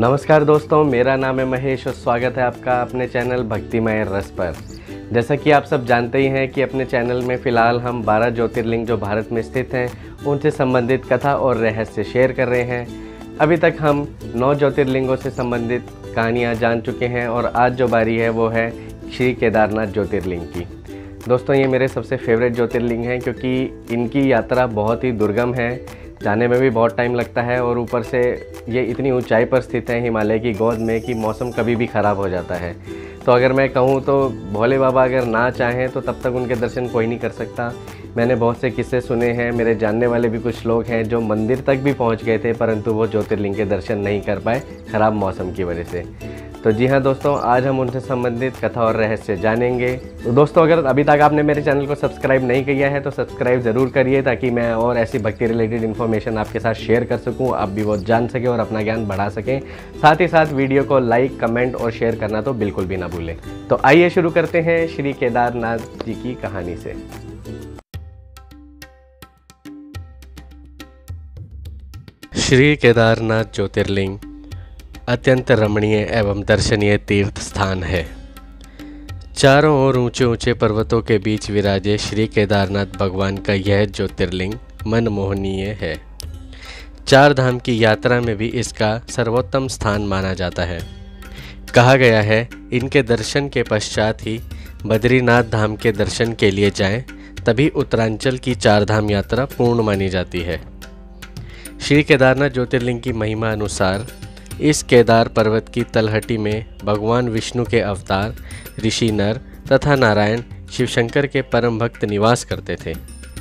नमस्कार दोस्तों, मेरा नाम है महेश और स्वागत है आपका अपने चैनल भक्तिमय रस पर। जैसा कि आप सब जानते ही हैं कि अपने चैनल में फ़िलहाल हम 12 ज्योतिर्लिंग जो भारत में स्थित हैं, उनसे संबंधित कथा और रहस्य शेयर कर रहे हैं। अभी तक हम नौ ज्योतिर्लिंगों से संबंधित कहानियाँ जान चुके हैं और आज जो बारी है वो है श्री केदारनाथ ज्योतिर्लिंग की। दोस्तों, ये मेरे सबसे फेवरेट ज्योतिर्लिंग हैं क्योंकि इनकी यात्रा बहुत ही दुर्गम है। जाने में भी बहुत टाइम लगता है और ऊपर से ये इतनी ऊंचाई पर स्थित है हिमालय की गोद में कि मौसम कभी भी ख़राब हो जाता है। तो अगर मैं कहूँ तो भोले बाबा अगर ना चाहें तो तब तक उनके दर्शन कोई नहीं कर सकता। मैंने बहुत से किस्से सुने हैं, मेरे जानने वाले भी कुछ लोग हैं जो मंदिर तक भी पहुँच गए थे, परंतु वो ज्योतिर्लिंग के दर्शन नहीं कर पाए ख़राब मौसम की वजह से। तो जी हाँ दोस्तों, आज हम उनसे संबंधित कथा और रहस्य जानेंगे। तो दोस्तों, अगर अभी तक आपने मेरे चैनल को सब्सक्राइब नहीं किया है तो सब्सक्राइब ज़रूर करिए ताकि मैं और ऐसी भक्ति रिलेटेड इन्फॉर्मेशन आपके साथ शेयर कर सकूँ, आप भी वो जान सकें और अपना ज्ञान बढ़ा सकें। साथ ही साथ वीडियो को लाइक कमेंट और शेयर करना तो बिल्कुल भी ना भूलें। तो आइए शुरू करते हैं श्री केदारनाथ जी की कहानी से। श्री केदारनाथ ज्योतिर्लिंग अत्यंत रमणीय एवं दर्शनीय तीर्थ स्थान है। चारों ओर ऊँचे ऊँचे पर्वतों के बीच विराजे श्री केदारनाथ भगवान का यह ज्योतिर्लिंग मनमोहनीय है। चार धाम की यात्रा में भी इसका सर्वोत्तम स्थान माना जाता है। कहा गया है, इनके दर्शन के पश्चात ही बद्रीनाथ धाम के दर्शन के लिए जाएँ, तभी उत्तरांचल की चार धाम यात्रा पूर्ण मानी जाती है। श्री केदारनाथ ज्योतिर्लिंग की महिमा अनुसार इस केदार पर्वत की तलहटी में भगवान विष्णु के अवतार, ऋषि नर तथा नारायण शिवशंकर के परम भक्त निवास करते थे।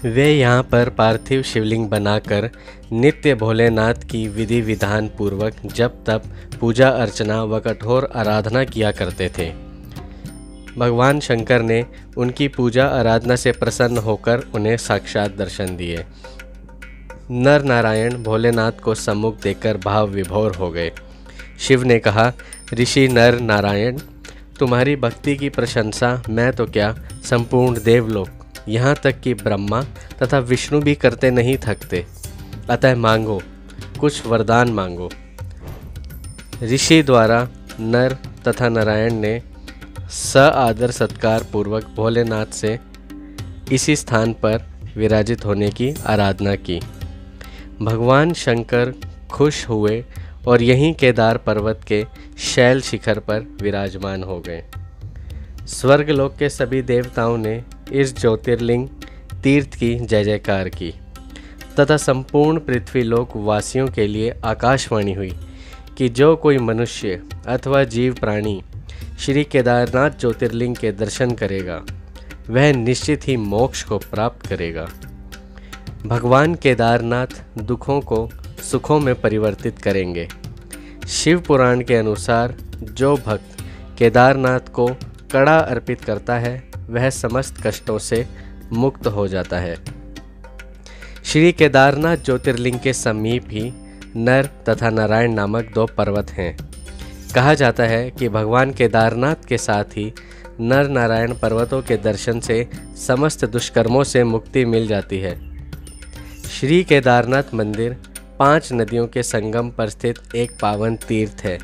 वे यहाँ पर पार्थिव शिवलिंग बनाकर नित्य भोलेनाथ की विधि विधान पूर्वक जब तब पूजा अर्चना व कठोर आराधना किया करते थे। भगवान शंकर ने उनकी पूजा आराधना से प्रसन्न होकर उन्हें साक्षात दर्शन दिए। नर नारायण भोलेनाथ को सम्मुख देखकर भाव विभोर हो गए। शिव ने कहा, ऋषि नर नारायण तुम्हारी भक्ति की प्रशंसा, मैं तो क्या संपूर्ण देवलोक, यहाँ तक कि ब्रह्मा तथा विष्णु भी करते नहीं थकते। अतः मांगो, कुछ वरदान मांगो। ऋषि द्वारा नर तथा नारायण ने स आदर सत्कार पूर्वक भोलेनाथ से इसी स्थान पर विराजित होने की आराधना की। भगवान शंकर खुश हुए और यहीं केदार पर्वत के शैल शिखर पर विराजमान हो गए। स्वर्गलोक के सभी देवताओं ने इस ज्योतिर्लिंग तीर्थ की जय जयकार की। तथा संपूर्ण पृथ्वीलोक वासियों के लिए आकाशवाणी हुई कि जो कोई मनुष्य अथवा जीव प्राणी श्री केदारनाथ ज्योतिर्लिंग के दर्शन करेगा, वह निश्चित ही मोक्ष को प्राप्त करेगा। भगवान केदारनाथ दुखों को सुखों में परिवर्तित करेंगे। शिव पुराण के अनुसार जो भक्त केदारनाथ को कड़ा अर्पित करता है, वह समस्त कष्टों से मुक्त हो जाता है। श्री केदारनाथ ज्योतिर्लिंग के समीप ही नर तथा नारायण नामक दो पर्वत हैं। कहा जाता है कि भगवान केदारनाथ के साथ ही नर नारायण पर्वतों के दर्शन से समस्त दुष्कर्मों से मुक्ति मिल जाती है। श्री केदारनाथ मंदिर पाँच नदियों के संगम पर स्थित एक पावन तीर्थ है।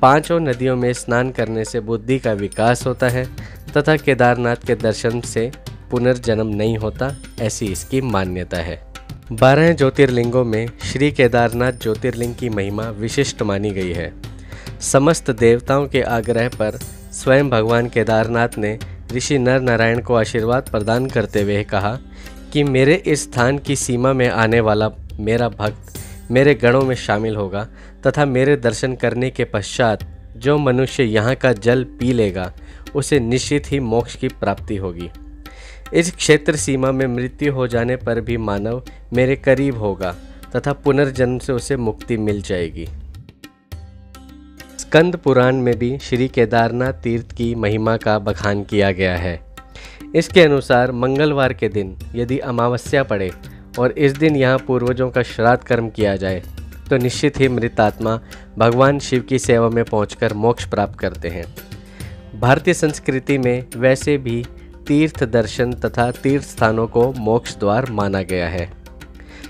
पाँचों नदियों में स्नान करने से बुद्धि का विकास होता है तथा केदारनाथ के दर्शन से पुनर्जन्म नहीं होता, ऐसी इसकी मान्यता है। बारह ज्योतिर्लिंगों में श्री केदारनाथ ज्योतिर्लिंग की महिमा विशिष्ट मानी गई है। समस्त देवताओं के आग्रह पर स्वयं भगवान केदारनाथ ने ऋषि नर नारायण को आशीर्वाद प्रदान करते हुए कहा कि मेरे इस स्थान की सीमा में आने वाला मेरा भक्त मेरे गणों में शामिल होगा तथा मेरे दर्शन करने के पश्चात जो मनुष्य यहाँ का जल पी लेगा, उसे निश्चित ही मोक्ष की प्राप्ति होगी। इस क्षेत्र सीमा में मृत्यु हो जाने पर भी मानव मेरे करीब होगा तथा पुनर्जन्म से उसे मुक्ति मिल जाएगी। स्कंद पुराण में भी श्री केदारनाथ तीर्थ की महिमा का बखान किया गया है। इसके अनुसार मंगलवार के दिन यदि अमावस्या पड़े और इस दिन यहाँ पूर्वजों का श्राद्ध कर्म किया जाए तो निश्चित ही मृत आत्मा भगवान शिव की सेवा में पहुंचकर मोक्ष प्राप्त करते हैं। भारतीय संस्कृति में वैसे भी तीर्थ दर्शन तथा तीर्थ स्थानों को मोक्ष द्वार माना गया है।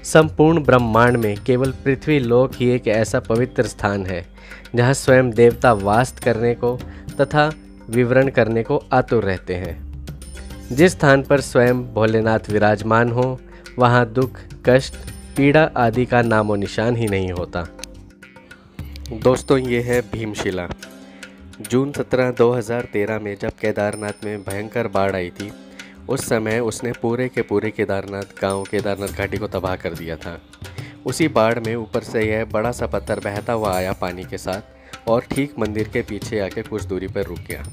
संपूर्ण ब्रह्मांड में केवल पृथ्वी लोक ही एक ऐसा पवित्र स्थान है, जहाँ स्वयं देवता वास्त करने को तथा विवरण करने को आतुर रहते हैं। जिस स्थान पर स्वयं भोलेनाथ विराजमान हो, वहाँ दुख, कष्ट, पीड़ा आदि का नामो निशान ही नहीं होता। दोस्तों, ये है भीमशिला। जून 17 2013 में जब केदारनाथ में भयंकर बाढ़ आई थी, उस समय उसने पूरे के पूरे केदारनाथ, गाँव केदारनाथ घाटी को तबाह कर दिया था। उसी बाढ़ में ऊपर से यह बड़ा सा पत्थर बहता हुआ आया पानी के साथ और ठीक मंदिर के पीछे आके कुछ दूरी पर रुक गया।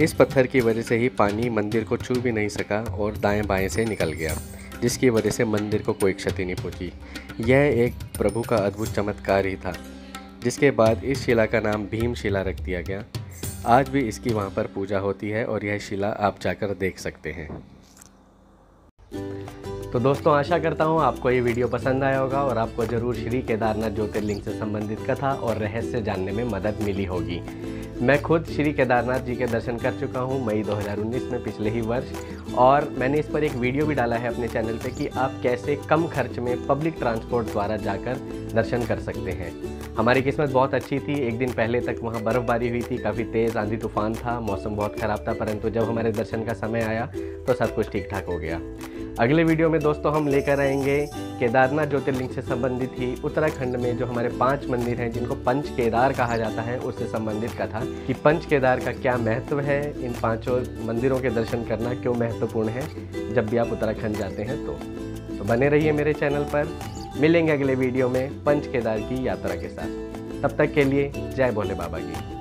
इस पत्थर की वजह से ही पानी मंदिर को छू भी नहीं सका और दाएँ बाएँ से निकल गया, जिसकी वजह से मंदिर को कोई क्षति नहीं पहुँची। यह एक प्रभु का अद्भुत चमत्कार ही था, जिसके बाद इस शिला का नाम भीम शिला रख दिया गया। आज भी इसकी वहाँ पर पूजा होती है और यह शिला आप जाकर देख सकते हैं। तो दोस्तों, आशा करता हूँ आपको ये वीडियो पसंद आया होगा और आपको ज़रूर श्री केदारनाथ ज्योतिर्लिंग से संबंधित कथा और रहस्य जानने में मदद मिली होगी। मैं खुद श्री केदारनाथ जी के दर्शन कर चुका हूँ, मई 2019 में पिछले ही वर्ष। और मैंने इस पर एक वीडियो भी डाला है अपने चैनल पे कि आप कैसे कम खर्च में पब्लिक ट्रांसपोर्ट द्वारा जाकर दर्शन कर सकते हैं। हमारी किस्मत बहुत अच्छी थी। एक दिन पहले तक वहाँ बर्फ़बारी हुई थी, काफ़ी तेज़ आंधी तूफ़ान था, मौसम बहुत ख़राब था, परंतु जब हमारे दर्शन का समय आया तो सब कुछ ठीक ठाक हो गया। अगले वीडियो में दोस्तों हम लेकर आएँगे केदारनाथ ज्योतिर्लिंग से संबंधित ही उत्तराखंड में जो हमारे पाँच मंदिर हैं जिनको पंच केदार कहा जाता है उससे संबंधित कथा कि पंच केदार का क्या महत्व है इन पाँचों मंदिरों के दर्शन करना क्यों महत्वपूर्ण है जब भी आप उत्तराखंड जाते हैं तो, तो बने रहिए मेरे चैनल पर। मिलेंगे अगले वीडियो में पंच केदार की यात्रा के साथ। तब तक के लिए जय भोले बाबा की।